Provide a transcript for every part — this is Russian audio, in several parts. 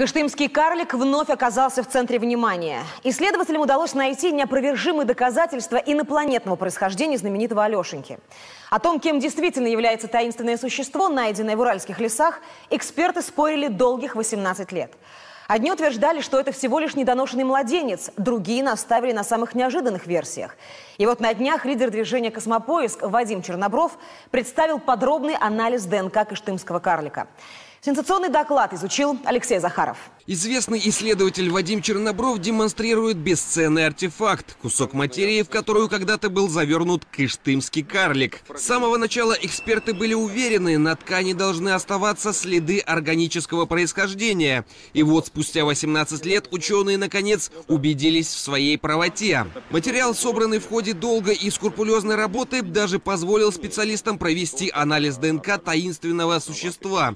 Кыштымский карлик вновь оказался в центре внимания. Исследователям удалось найти неопровержимые доказательства инопланетного происхождения знаменитого Алешеньки. О том, кем действительно является таинственное существо, найденное в уральских лесах, эксперты спорили долгих 18 лет. Одни утверждали, что это всего лишь недоношенный младенец, другие наставили на самых неожиданных версиях. И вот на днях лидер движения «Космопоиск» Вадим Чернобров представил подробный анализ ДНК кыштымского карлика. Сенсационный доклад изучил Алексей Захаров. Известный исследователь Вадим Чернобров демонстрирует бесценный артефакт, кусок материи, в которую когда-то был завернут кыштымский карлик. С самого начала эксперты были уверены, на ткани должны оставаться следы органического происхождения. И вот спустя 18 лет ученые наконец убедились в своей правоте. Материал, собранный в ходе долгой и скрупулезной работы, даже позволил специалистам провести анализ ДНК таинственного существа.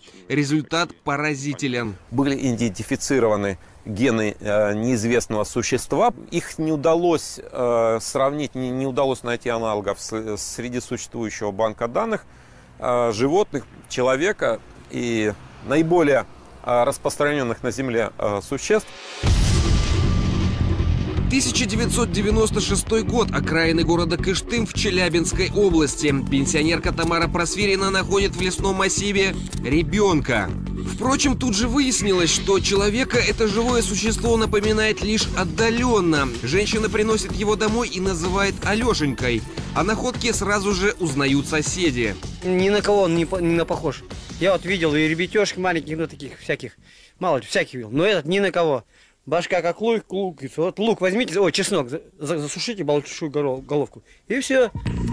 Результат поразителен. Были идентифицированы гены э, неизвестного существа. Их не удалось э, сравнить, не, не удалось найти аналогов с, среди существующего банка данных э, животных, человека и наиболее э, распространенных на Земле э, существ. 1996 год. Окраины города Кыштым в Челябинской области. Пенсионерка Тамара Просверина находит в лесном массиве ребенка. Впрочем, тут же выяснилось, что человека это живое существо напоминает лишь отдаленно. Женщина приносит его домой и называет Алешенькой. О находке сразу же узнают соседи. Ни на кого он не, не на похож. Я вот видел и ребятешек маленьких, ну таких всяких, мало ли, всяких видел. Но этот ни на кого. Башка как лук, лук. Вот лук возьмите, ой, чеснок, засушите большую головку. И все.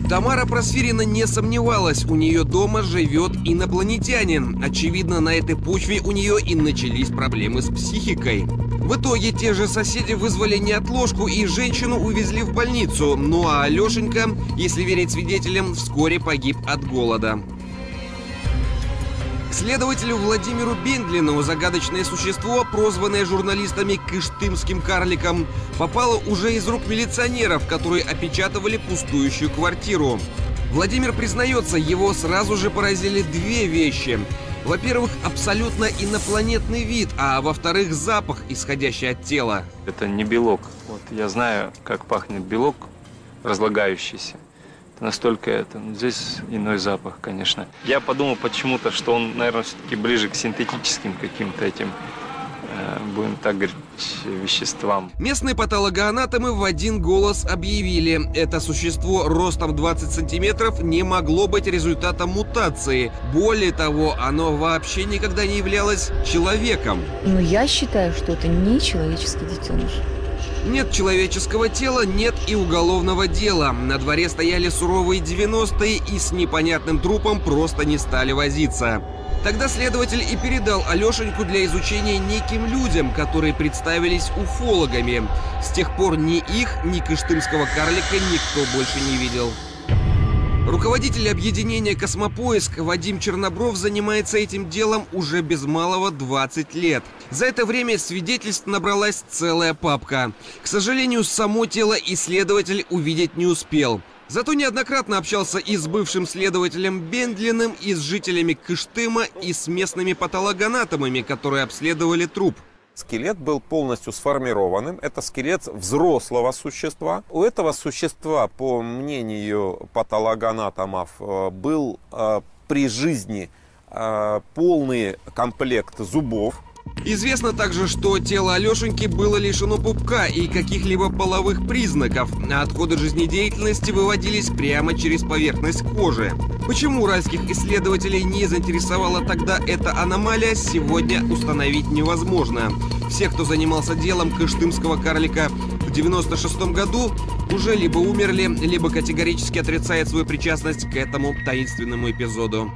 Тамара Просфирина не сомневалась, у нее дома живет инопланетянин. Очевидно, на этой почве у нее и начались проблемы с психикой. В итоге те же соседи вызвали неотложку и женщину увезли в больницу. Ну а Алешенька, если верить свидетелям, вскоре погиб от голода. Следователю Владимиру Бендлину загадочное существо, прозванное журналистами «Кыштымским карликом», попало уже из рук милиционеров, которые опечатывали пустующую квартиру. Владимир признается, его сразу же поразили две вещи. Во-первых, абсолютно инопланетный вид, а во-вторых, запах, исходящий от тела. Это не белок. Вот я знаю, как пахнет белок разлагающийся настолько это. Ну, здесь иной запах, конечно. Я подумал почему-то, что он, наверное, все-таки ближе к синтетическим каким-то этим э, будем так говорить, веществам. Местные патологоанатомы в один голос объявили, это существо ростом 20 сантиметров не могло быть результатом мутации. Более того, оно вообще никогда не являлось человеком. Но я считаю, что это не человеческий детеныш. Нет человеческого тела, нет и уголовного дела. На дворе стояли суровые 90-е и с непонятным трупом просто не стали возиться. Тогда следователь и передал Алешеньку для изучения неким людям, которые представились уфологами. С тех пор ни их, ни кыштымского карлика никто больше не видел. Руководитель объединения «Космопоиск» Вадим Чернобров занимается этим делом уже без малого 20 лет. За это время свидетельств набралась целая папка. К сожалению, само тело исследователь увидеть не успел. Зато неоднократно общался и с бывшим следователем Бендлиным, и с жителями Кыштыма, и с местными патологоанатомами, которые обследовали труп. Скелет был полностью сформированным. Это скелет взрослого существа. У этого существа, по мнению патологоанатомов, э, был э, при жизни э, полный комплект зубов. Известно также, что тело Алешеньки было лишено пупка и каких-либо половых признаков, а отходы жизнедеятельности выводились прямо через поверхность кожи. Почему уральских исследователей не заинтересовала тогда эта аномалия, сегодня установить невозможно. Все, кто занимался делом кыштымского карлика в 96 году, уже либо умерли, либо категорически отрицают свою причастность к этому таинственному эпизоду.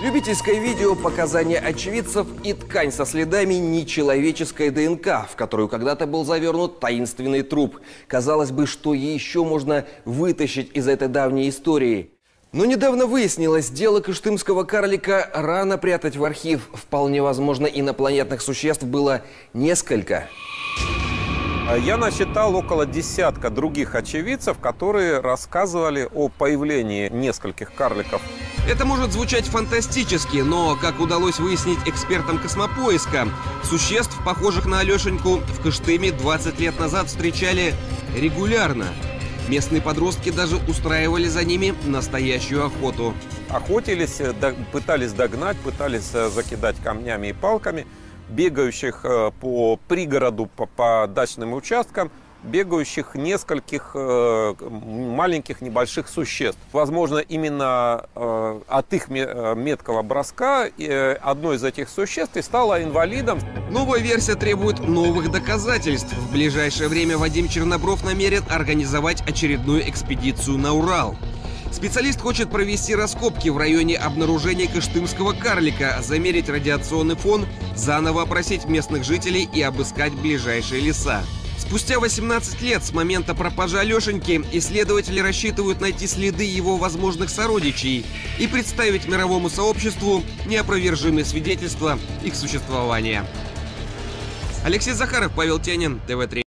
Любительское видео, показания очевидцев и ткань со следами нечеловеческой ДНК, в которую когда-то был завернут таинственный труп. Казалось бы, что еще можно вытащить из этой давней истории. Но недавно выяснилось, дело кыштымского карлика рано прятать в архив. Вполне возможно, инопланетных существ было несколько. Я насчитал около десятка других очевидцев, которые рассказывали о появлении нескольких карликов Это может звучать фантастически, но, как удалось выяснить экспертам космопоиска, существ, похожих на Алешеньку, в Кыштыме 20 лет назад встречали регулярно. Местные подростки даже устраивали за ними настоящую охоту. Охотились, пытались догнать, пытались э, закидать камнями и палками бегающих э, по пригороду, по, по дачным участкам, бегающих нескольких э, маленьких небольших существ. Возможно, именно э, от их э, меткого броска одно из этих существ и стало инвалидом. Новая версия требует новых доказательств. В ближайшее время Вадим Чернобров намерен организовать очередную экспедицию на Урал. Специалист хочет провести раскопки в районе обнаружения кыштымского карлика, замерить радиационный фон, заново опросить местных жителей и обыскать ближайшие леса. Спустя 18 лет с момента пропажи Алешеньки исследователи рассчитывают найти следы его возможных сородичей и представить мировому сообществу неопровержимые свидетельства их существования. Алексей Захаров, Павел Тянин, ТВ3.